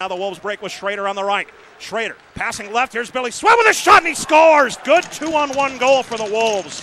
Now the Wolves break with Schroeder on the right. Schroeder passing left. Here's Billy Sweatt with a shot and he scores. Good two on one goal for the Wolves.